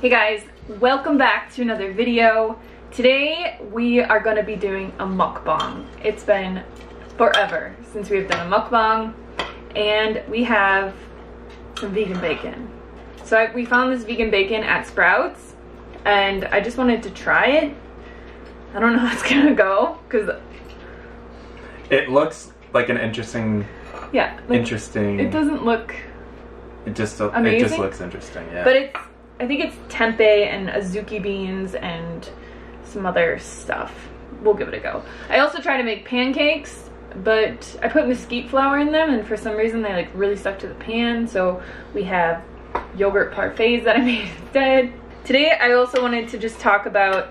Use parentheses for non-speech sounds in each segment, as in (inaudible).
Hey guys, welcome back to another video. Today we are going to be doing a mukbang. It's been forever since we've done a mukbang and we have some vegan bacon. So I, we found this vegan bacon at Sprouts and I just wanted to try it. I don't know how it's (laughs) gonna go because It looks like an interesting, yeah, like, interesting. it doesn't look, It just it just looks interesting. Yeah. but it's, I think it's tempeh and azuki beans and some other stuff. We'll give it a go. I also try to make pancakes, but I put mesquite flour in them and for some reason they like really stuck to the pan. So we have yogurt parfaits that I (laughs) made instead. Today I also wanted to just talk about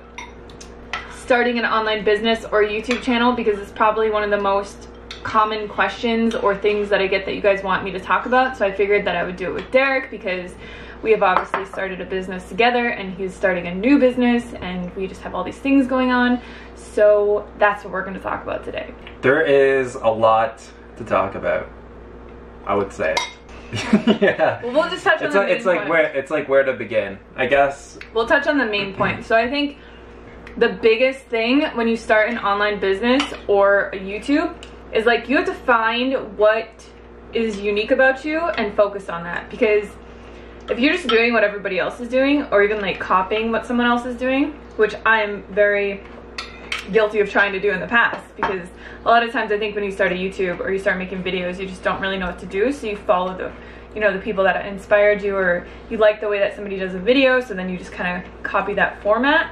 starting an online business or YouTube channel because it's probably one of the most common questions or things that I get that you guys want me to talk about. So I figured that I would do it with Derek because we have obviously started a business together and he's starting a new business and we just have all these things going on. So that's what we're going to talk about today. there is a lot to talk about. I would say. (laughs) yeah. Well, we'll just touch on It's the like main it's like where it's like where to begin. I guess. We'll touch on the main point. So I think the biggest thing when you start an online business or a YouTube is like you have to find what is unique about you and focus on that because if you're just doing what everybody else is doing or even like copying what someone else is doing, which I'm very guilty of trying to do in the past because a lot of times I think when you start a YouTube or you start making videos, you just don't really know what to do. So you follow the, you know, the people that inspired you or you like the way that somebody does a video. So then you just kind of copy that format.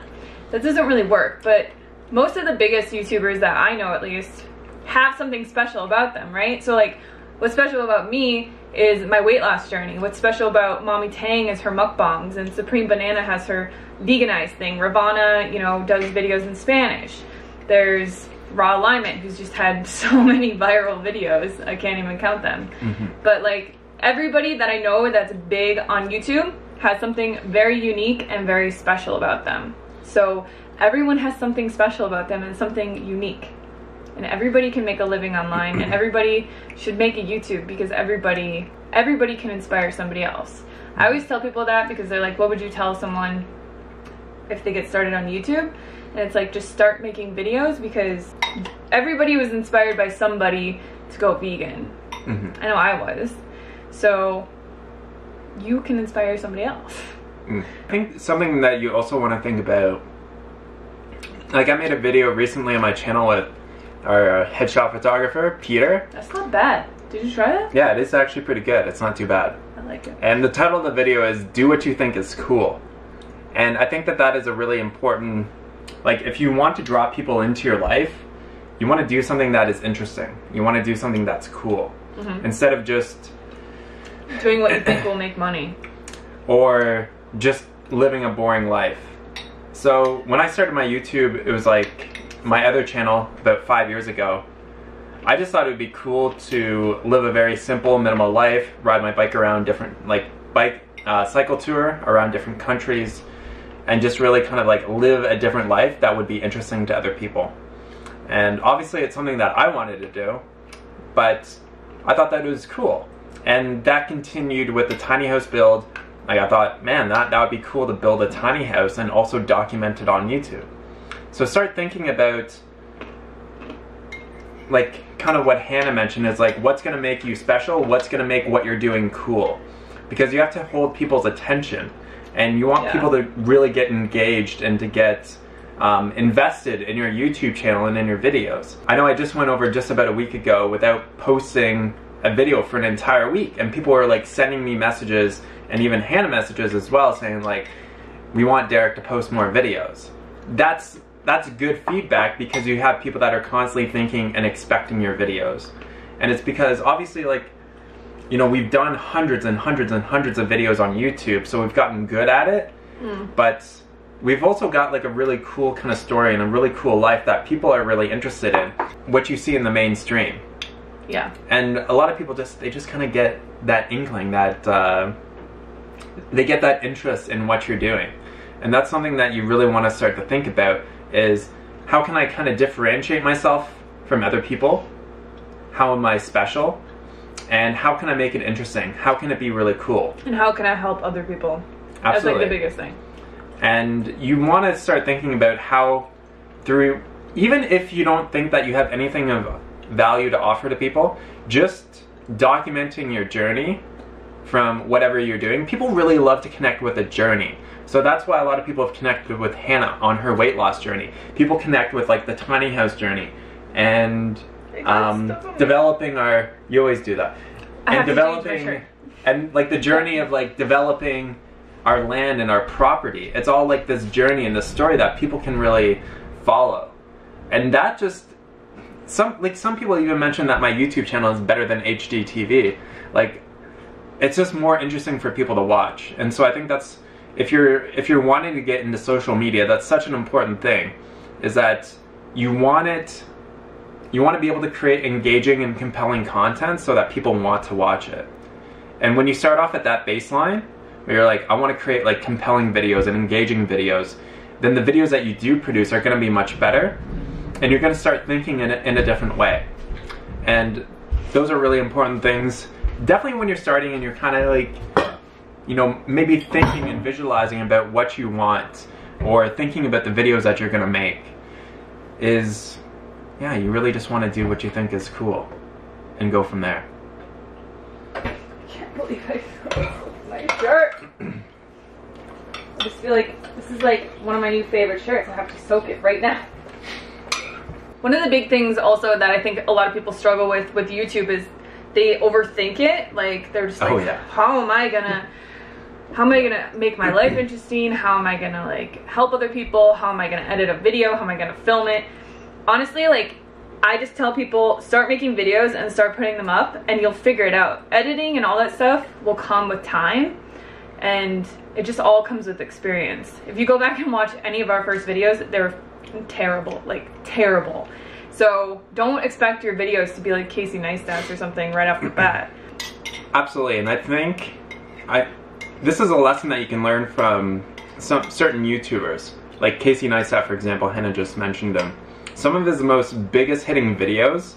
That doesn't really work. But most of the biggest YouTubers that I know at least have something special about them, right? So like what's special about me is my weight loss journey. What's special about Mommy Tang is her mukbangs and Supreme Banana has her veganized thing. Rawvana, you know, does videos in Spanish. There's Raw Alignment who's just had (laughs) so many viral videos. I can't even count them. Mm-hmm. But like everybody that I know that's big on YouTube has something very unique and very special about them. So everyone has something special about them and something unique and everybody can make a living online and everybody should make a YouTube because everybody everybody can inspire somebody else. I always tell people that because they're like what would you tell someone if they get started on YouTube? And it's like just start making videos because everybody was inspired by somebody to go vegan. Mhm. I know I was. So you can inspire somebody else. Mm. I think something that you also want to think about. Like I made a video recently on my channel with our uh, headshot photographer Peter. That's not bad. Did you try it? Yeah, it is actually pretty good. It's not too bad. I like it. And the title of the video is Do What You Think Is Cool. And I think that that is a really important, like, if you want to draw people into your life, you want to do something that is interesting. You want to do something that's cool. Mhm. Instead of just, Doing what you think (coughs) will make money. or just living a boring life. So when I started my YouTube, it was like my other channel about five years ago. I just thought it would be cool to live a very simple, minimal life, ride my bike around different, like bike uh, cycle tour around different countries, and just really kind of like live a different life that would be interesting to other people. And obviously, it's something that I wanted to do, but I thought that was cool. And that continued with the tiny house build. Like I thought, man, that, that would be cool to build a tiny house and also document it on YouTube. So start thinking about like kind of what Hannah mentioned is like what's gonna make you special, what's gonna make what you're doing cool. Because you have to hold people's attention and you want Yeah. people to really get engaged and to get um, invested in your YouTube channel and in your videos. I know I just went over just about a week ago without posting a video for an entire week, and people were like sending me messages and even Hannah messages as well saying like, we want Derek to post more videos. That's that's good feedback because you have people that are constantly thinking and expecting your videos. And it's because obviously like you know, we've done hundreds and hundreds and hundreds of videos on YouTube, so we've gotten good at it. But we've also got like a really cool kind of story and a really cool life that people are really interested in. What you see in the mainstream. Yeah. And a lot of people just they just kind of get that inkling that uh, they get that interest in what you're doing. And that's something that you really want to start to think about is how can I kind of differentiate myself from other people? How am I special? And how can I make it interesting? How can it be really cool? And how can I help other people? Absolutely. That's like the biggest thing. and you want to start thinking about how through even if you don't think that you have anything of value to offer to people just documenting your journey from whatever you're doing. People really love to connect with a journey. So that's why a lot of people have connected with hannah on her weight loss journey. People connect with like the tiny house journey and um, stop on me. developing our you always do that. I and have to change my developing and like the journey of like developing our land and our property. It's all like this journey and this story that people can really follow. And that just some like some people even mention that my youtube channel is better than HGTV like it's just more interesting for people to watch and so i think that's if you're if you're wanting to get into social media that's such an important thing is that you want it you want to be able to create engaging and compelling content so that people want to watch it and when you start off at that baseline, where you're like, I want to create like compelling videos and engaging videos, then the videos that you do produce are going to be much better, and you're going to start thinking in a, in a different way. And those are really important things. Definitely when you're starting and you're kind of like, you know, maybe thinking and visualizing about what you want, or thinking about the videos that you're going to make, is, yeah, you really just want to do what you think is cool, and go from there. I can't believe I fell (laughs) my shirt. I just feel like this is like one of my new favorite shirts. I have to soak it right now. One of the big things also that I think a lot of people struggle with with YouTube is they overthink it. Like they're just oh, like, Oh, yeah. how am I gonna how am I gonna make my life (clears throat) interesting? How am I gonna like help other people? How am I gonna edit a video? How am I gonna film it? Honestly, like I just tell people start making videos and start putting them up and you'll figure it out. Editing and all that stuff will come with time and it just all comes with experience. If you go back and watch any of our first videos, they're terrible, like terrible. So don't expect your videos to be like Casey Neistat or something right off the bat. Absolutely, and I think I this is a lesson that you can learn from some certain YouTubers, like Casey Neistat, for example. Hannah just mentioned him. Some of his most biggest hitting videos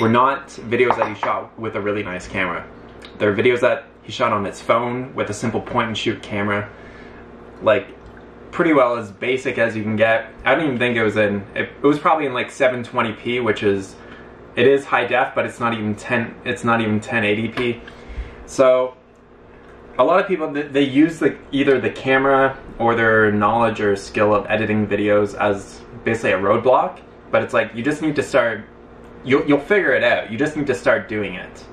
were not videos that he shot with a really nice camera. They're videos that he shot on his phone with a simple point and shoot camera, like pretty well as basic as you can get. I don't even think it was in. It, it was probably in like 720p, which is it is high def, but it's not even 10. It's not even 1080p. So a lot of people they, use like either the camera or their knowledge or skill of editing videos as basically a roadblock. But it's like you just need to start. You'll you'll figure it out. You just need to start doing it,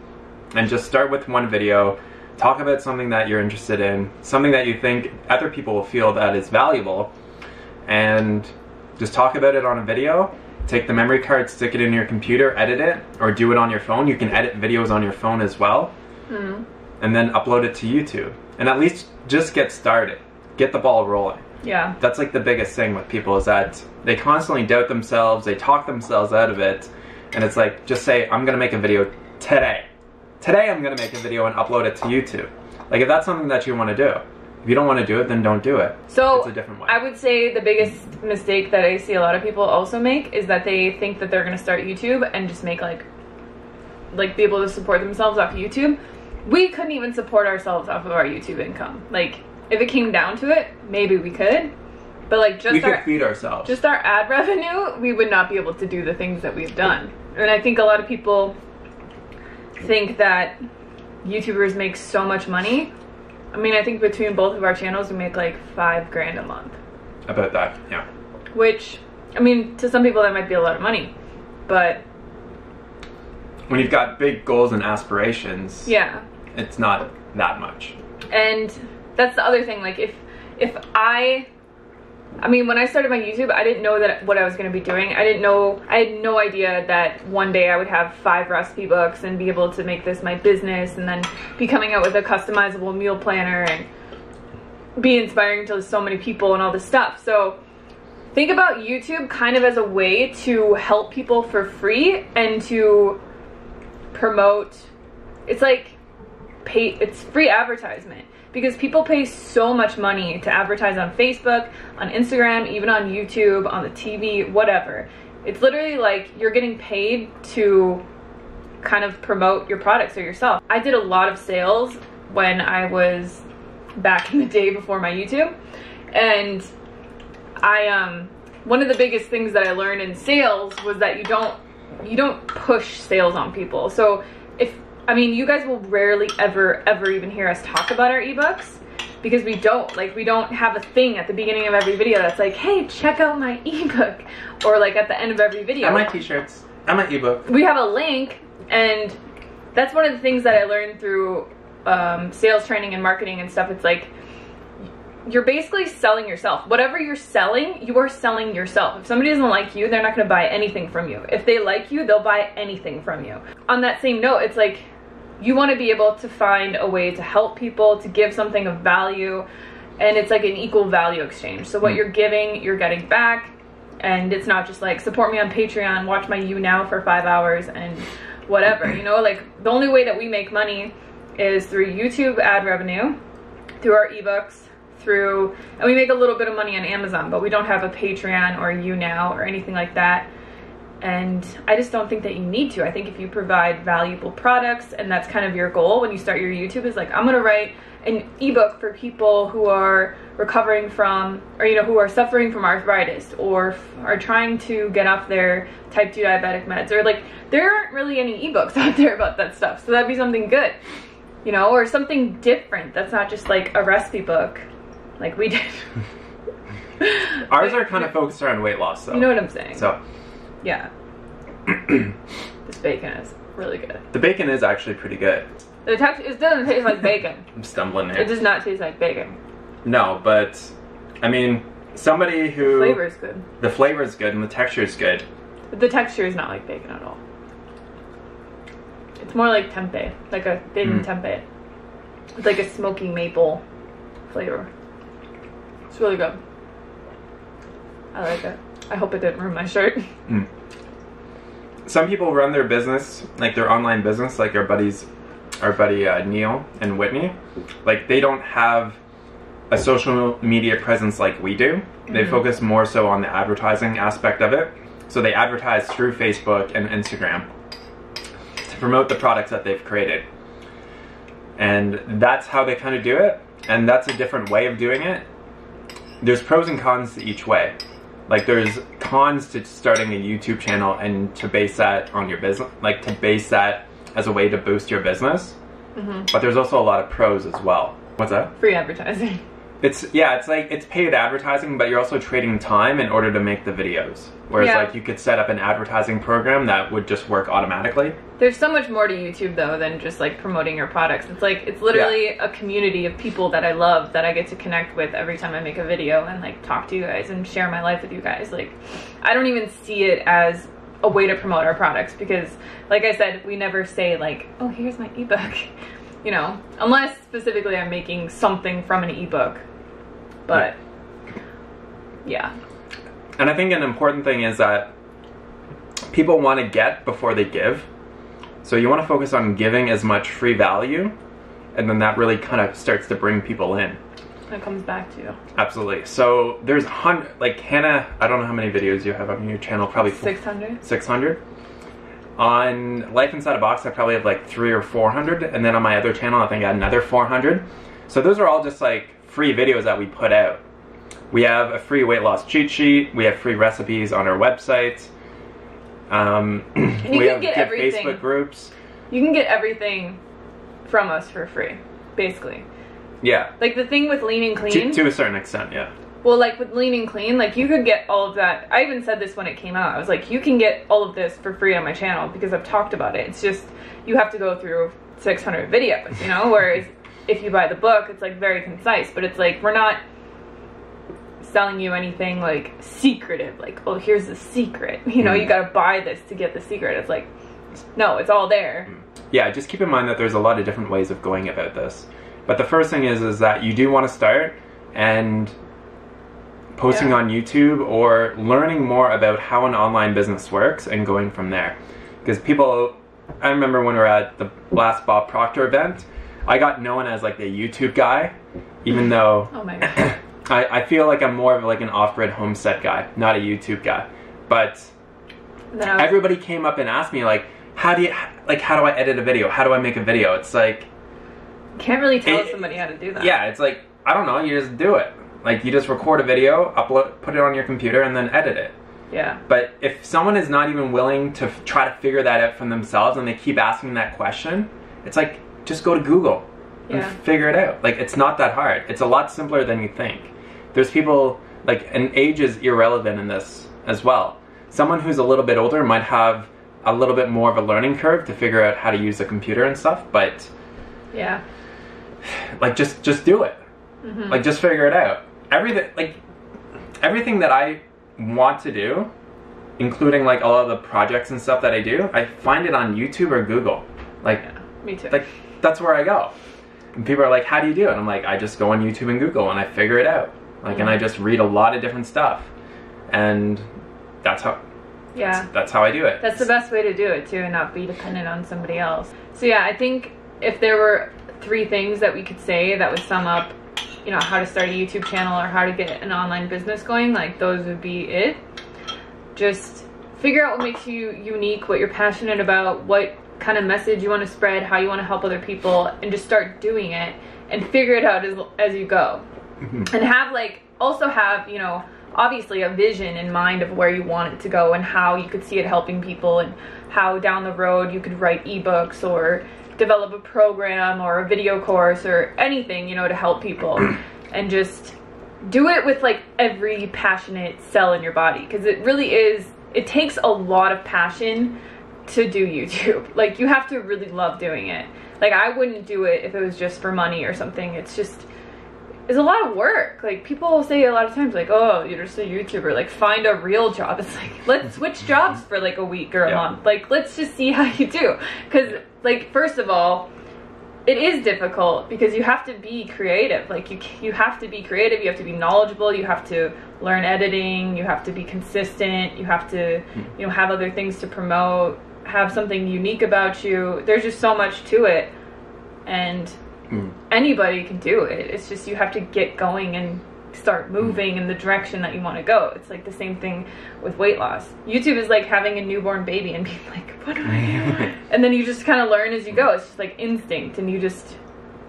and just start with one video. Talk about something that you're interested in, something that you think other people will feel that is valuable, and just talk about it on a video. Take the memory card, stick it in your computer, edit it, or do it on your phone. You can edit videos on your phone as well Hmm. and then upload it to YouTube. And at least just get started. Get the ball rolling. Yeah. That's like the biggest thing with people is that they constantly doubt themselves, they talk themselves out of it, and it's like just say, I'm gonna make a video today. Today I'm gonna make a video and upload it to YouTube. Like if that's something that you wanna do. If you don't wanna do it, then don't do it. So It's a different way. I would say the biggest mistake that I see a lot of people also make is that they think that they're gonna start YouTube and just make like like be able to support themselves off YouTube. We couldn't even support ourselves off of our YouTube income. Like if it came down to it, maybe we could. But like just we our could feed ourselves. just our ad revenue, we would not be able to do the things that we've done. And I think a lot of people think that YouTubers make so much money. I mean, I think between both of our channels, we make like five grand a month, about that, yeah. which, I mean, to some people that might be a lot of money, but When you've got big goals and aspirations, yeah. it's not that much. And that's the other thing. Like, if if I, I mean, when I started my YouTube, I didn't know that what I was going to be doing. I didn't know. I had no idea that one day I would have five recipe books and be able to make this my business, and then be coming out with a customizable meal planner and be inspiring to so many people and all this stuff. So think about YouTube kind of as a way to help people for free and to promote. It's like pay it's free advertisement because people pay so much money to advertise on Facebook, on Instagram, even on YouTube, on the TV, whatever. It's literally like you're getting paid to kind of promote your products or yourself. I did a lot of sales when I was back in the day before my YouTube. And I um one of the biggest things that I learned in sales was that you don't you don't push sales on people. So if I mean you guys will rarely ever ever even hear us talk about our ebooks because we don't like we don't have a thing at the beginning of every video that's like hey check out my (laughs) ebook or like at the end of every video. And my t-shirts. And my ebook. we have a link and that's one of the things that i learned through um, sales training and marketing and stuff. It's like you're basically selling yourself. Whatever you're selling you are selling yourself. If somebody doesn't like you they're not going to buy anything from you. If they like you they'll buy anything from you. On that same note it's like you want to be able to find a way to help people to give something of value and it's like an equal value exchange. So what Mm. you're giving you're getting back and it's not just like support me on patreon watch my YouNow for five hours and whatever you know? Like the only way that we make money is through youtube ad revenue through our ebooks through and we make a little bit of money on amazon but we don't have a patreon or YouNow or anything like that and I just don't think that you need to. I think if you provide valuable products and that's kind of your goal when you start your YouTube is like I'm going to write an ebook for people who are recovering from or you know who are suffering from arthritis or f- are trying to get off their type 2 diabetic meds or like there aren't really any ebooks (laughs) out there about that stuff. So that'd be something good. You know, or something different that's not just like a recipe book like we did. (laughs) Ours are kind of focused around weight loss though. You know what I'm saying? so yeah. (clears throat) this bacon is really good. the bacon is actually pretty good. The text it doesn't taste like bacon. (laughs) I'm stumbling here. It does not taste like bacon. No, but I mean, somebody who the Flavor is good. the flavor is good and the texture is good. But the texture is not like bacon at all. It's more like tempeh, like a thin Mm. tempeh. It's like a smoky maple flavor. It's really good. I like it. I hope it didn't ruin my shirt. Some people run their business, like their online business, like our buddies, our buddy uh, Neil and Whitney. Like they don't have a social media presence like we do. They Mhm. focus more so on the advertising aspect of it. So they advertise through Facebook and Instagram to promote the products that they've created. And that's how they kind of do it. And that's a different way of doing it. There's pros and cons to each way. Like there's cons to starting a YouTube channel and to base that on your business, like to base that as a way to boost your business. hmm But there's also a lot of pros as well. What's that? Free advertising. (laughs) It's yeah, it's like it's paid advertising, but you're also trading time in order to make the videos. Whereas Yeah. like you could set up an advertising program that would just work automatically. There's so much more to YouTube though than just like promoting your products. It's like it's literally a community of people that I love that I get to connect with every time I make a video and like talk to you guys and share my life with you guys. Like I don't even see it as a way to promote our products because like I said, we never say like, "Oh, here's my ebook." (laughs) You know, unless specifically I'm making something from an ebook. But yeah. And I think an important thing is that people want to get before they give. So you want to focus on giving as much free value, and then that really kind of starts to bring people in. It comes back to you. Absolutely. So there's hundred like Hannah. I don't know how many videos you have on your channel. Probably 600. 600. On Life Inside a Box, I probably have like three or 400. And then on my other channel, I think I had another 400. So those are all just like free videos that we put out. We have a free weight loss cheat sheet. We have free recipes on our website. Um, you we can have get good everything. Facebook groups. You can get everything from us for free, basically. Yeah, Like the thing with lean and to, clean. to a certain extent, yeah. well, like with lean and clean, like you could get all of that. I even said this when it came out. I was like, you can get all of this for free on my channel because I've talked about it. It's just you have to go through 600 videos, you know. Whereas if you buy the book, it's like very concise. But it's like we're not selling you anything like secretive. Like, oh, here's the secret. (laughs) You know, Mhm. you got to buy this to get the secret. It's like, no, it's all there. yeah, just keep in mind that there's a lot of different ways of going about this. But the first thing is is that you do want to start and posting Yeah. on YouTube or learning more about how an online business works and going from there. Because people I remember when we were at the last Bob Proctor event, I got known as like the YouTube guy, even though Oh my god. (laughs) I, I feel like I'm more of like an off-grid homestead guy, not a YouTube guy. But And everybody came up and asked me like how do you like how do i edit a video how do i make a video it's like Can't really tell It- somebody how to do that. Yeah, it's like I don't know. You just do it. Like you just record a video, upload, put it on your computer, and then edit it. Yeah. But if someone is not even willing to try to figure that out for themselves, and they keep asking that question, it's like just go to Google and Yeah. figure it out. Like it's not that hard. It's a lot simpler than you think. There's people like, and age is irrelevant in this as well. Someone who's a little bit older might have a little bit more of a learning curve to figure out how to use a computer and stuff, but Yeah. (sighs) like just just do it Mm-hmm. like just figure it out everything like everything that i want to do including like all of the projects and stuff that i do i find it on youtube or google like Yeah. Me too. like that's where i go and people are like how do you do it And i'm like i just go on youtube and google and i figure it out like and i just read a lot of different stuff and that's how yeah. that's how i do it That's the best way to do it too, and not be dependent on somebody else. So yeah, I think if there were three things that we could say that would sum up, you know, how to start a YouTube channel or how to get an online business going, like those would be it. Just figure out what makes you unique, what you're passionate about, what kind of message you want to spread, how you want to help other people, and just start doing it and figure it out as as you go. Mm-hmm. And have like also have, you know, obviously a vision in mind of where you want it to go and how you could see it helping people and how down the road you could write ebooks or develop a program or a video course or anything, you know, to help people (clears throat) and just do it with like every passionate cell in your body because it really is it takes a lot of passion to do YouTube. (laughs) Like you have to really love doing it. Like I wouldn't do it if it was just for money or something. It's just it's a lot of work. Like people say a lot of times, like, "Oh, you're just a YouTuber. Like, find a real job." It's like, let's switch jobs for like a week or a Yeah. month. Like, let's just see how you do. Because, like, first of all, it is difficult because you have to be creative. Like, you you have to be creative. You have to be knowledgeable. You have to learn editing. You have to be consistent. You have to, you know, have other things to promote. Have something unique about you. There's just so much to it, and Mm. anybody can do it. It's just you have to get going and start moving in the direction that you want to go. It's like the same thing with weight loss. YouTube is like having a newborn baby and (laughs) being like, what do I (laughs) do? and then you just kind of learn as you go. It's just like instinct and you just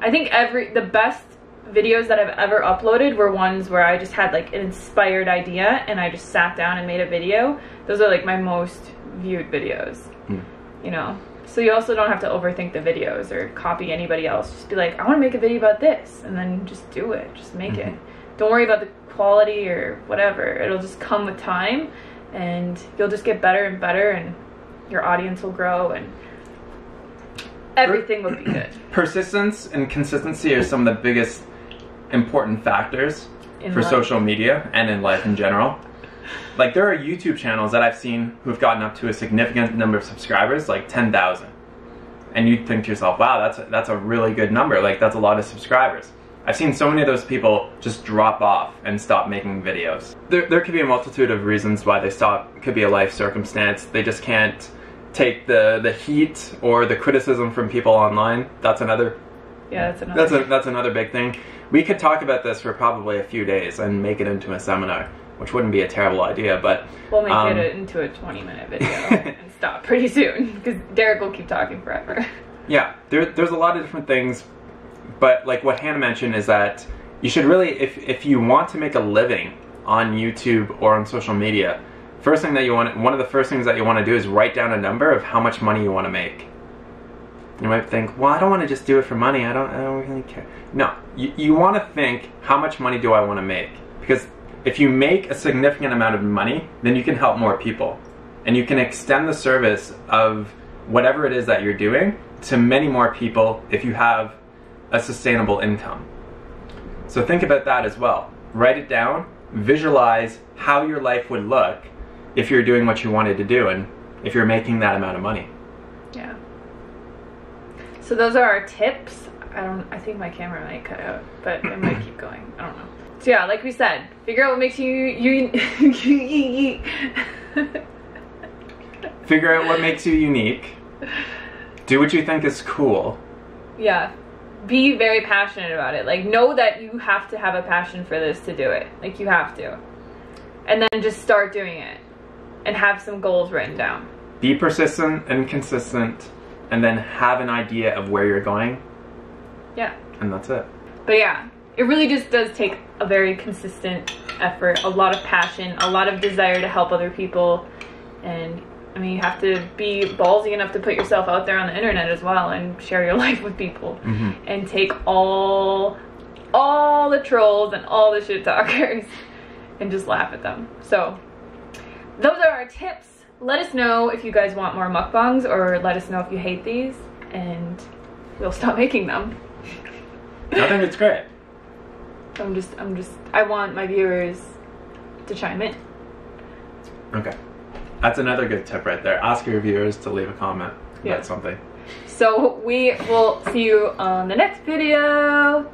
I think every the best videos that I've ever uploaded were ones where I just had like an inspired idea and I just sat down and made a video. Those are like my most viewed videos. Mm. You know. So you also don't have to overthink the videos or copy anybody else. Just be like, I want to make a video about this, and then just do it. Just make it. Mm-hmm. Don't worry about the quality or whatever. It'll just come with time, and you'll just get better and better, and your audience will grow, and everything will be good. (clears throat) persistence and consistency are some of the biggest important factors In for life. social media and in life in general. Like there are YouTube channels that I've seen who've gotten up to a significant number of subscribers, like 10,000. And you'd think to yourself, wow, that's a, that's a really good number. Like that's a lot of subscribers. I've seen so many of those people just drop off and stop making videos. There, there could be a multitude of reasons why they stop. It could be a life circumstance. They just can't take the, the heat or the criticism from people online. That's another Yeah, that's another. that's a, that's another big thing. We could talk about this for probably a few days and make it into a seminar, which wouldn't be a terrible idea. But We'll make um, it into a 20 minute video (laughs) and stop pretty soon because Derek will keep talking forever. (laughs) yeah, there, there's a lot of different things. But like what Hannah mentioned is that you should really, if if you want to make a living on YouTube or on social media, first thing that you want, one of the first things that you want to do is write down a number of how much money you want to make. You might think, well, I don't want to just do it for money. I don't, I don't really care. No, you, you want to think, how much money do I want to make? Because if you make a significant amount of money, then you can help more people. And you can extend the service of whatever it is that you're doing to many more people if you have a sustainable income. So think about that as well. Write it down, visualize how your life would look if you're doing what you wanted to do and if you're making that amount of money. Yeah. So those are our tips. I don't. I think my camera might cut out, but it might keep going. I don't know. So yeah, like we said, figure out what makes you you. (laughs) Figure out what makes you unique. Do what you think is cool. yeah. Be very passionate about it. Like know that you have to have a passion for this to do it. Like you have to. And then just start doing it. And have some goals written down. Be persistent and consistent, and then have an idea of where you're going. Yeah. And that's it. But yeah, it really just does take a very consistent effort, a lot of passion, a lot of desire to help other people. And I mean, you have to be ballsy enough to put yourself out there on the internet as well and share your (laughs) life with people Mhm. and take all all the trolls and all the shit talkers (laughs) and just laugh at them. So those are our tips. Let us know if you guys want more mukbangs or let us know if you hate these and we'll stop (laughs) making them. I think it's great. I'm just I'm just I want my viewers to chime in. Okay. That's another good tip right there. Ask your viewers to leave a comment Yeah. about something. So we will see you on the next video.